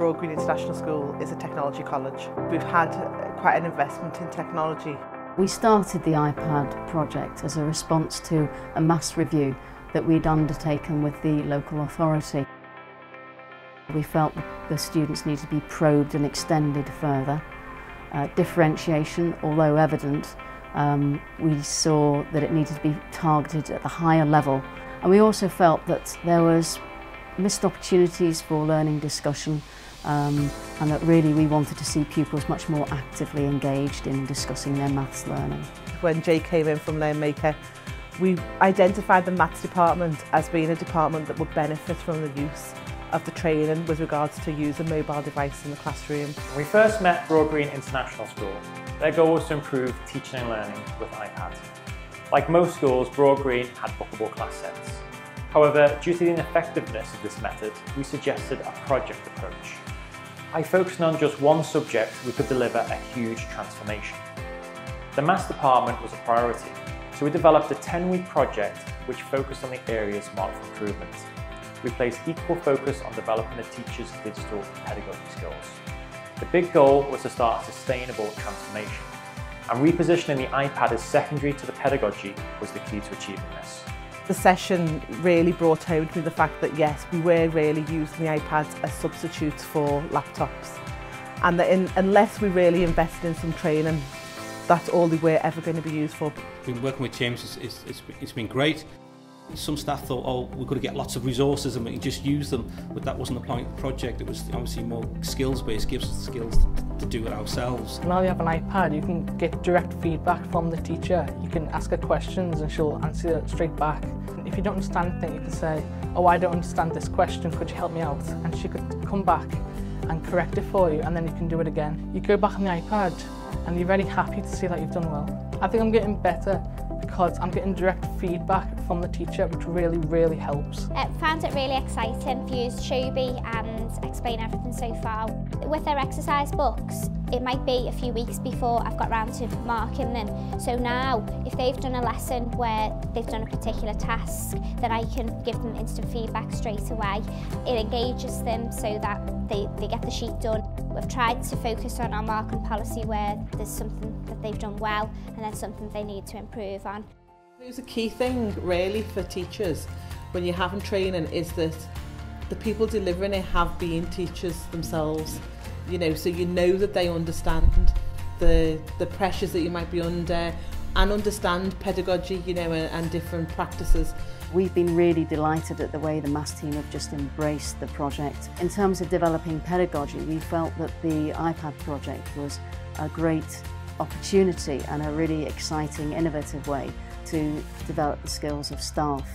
Broadgreen International School is a technology college. We've had quite an investment in technology. We started the iPad project as a response to a mass review that we'd undertaken with the local authority. We felt the students needed to be probed and extended further. Uh, differentiation, although evident, um, we saw that it needed to be targeted at the higher level. And we also felt that there was missed opportunities for learning discussion um, and that really we wanted to see pupils much more actively engaged in discussing their maths learning. When Jay came in from LearnMaker, we identified the maths department as being a department that would benefit from the use of the training with regards to use a mobile devices in the classroom. When we first met Broadgreen International School, their goal was to improve teaching and learning with iPads. Like most schools, Broadgreen had bookable class sets. However, due to the ineffectiveness of this method, we suggested a project approach. By focusing on just one subject, we could deliver a huge transformation. The maths department was a priority, so we developed a 10-week project which focused on the areas marked for improvement. We placed equal focus on developing the teacher's digital pedagogy skills. The big goal was to start a sustainable transformation, and repositioning the iPad as secondary to the pedagogy was the key to achieving this. the session really brought home to me the fact that yes, we were really using the iPads as substitutes for laptops. And that in, unless we really invested in some training, that's all they were ever going to be used for. Been working with James, it's, it's, it's, it's been great. Some staff thought, oh, we're going to get lots of resources and we can just use them, but that wasn't the point of the project. It was obviously more skills-based, gives us the skills to to do it ourselves. Now you have an iPad, you can get direct feedback from the teacher. You can ask her questions and she'll answer it straight back. If you don't understand anything, you can say, oh, I don't understand this question, could you help me out? And she could come back and correct it for you, and then you can do it again. You go back on the iPad, and you're very happy to see that you've done well. I think I'm getting better because I'm getting direct feedback from the teacher which really really helps. I found it really exciting for you to and explain everything so far. With their exercise books it might be a few weeks before I've got round to marking them so now if they've done a lesson where they've done a particular task then I can give them instant feedback straight away. It engages them so that they, they get the sheet done. We've tried to focus on our marking policy where there's something that they've done well and then something they need to improve on. There's a key thing really for teachers when you're having training is that the people delivering it have been teachers themselves. You know, so you know that they understand the the pressures that you might be under and understand pedagogy, you know, and, and different practices. We've been really delighted at the way the MASS team have just embraced the project. In terms of developing pedagogy, we felt that the iPad project was a great opportunity and a really exciting, innovative way to develop the skills of staff.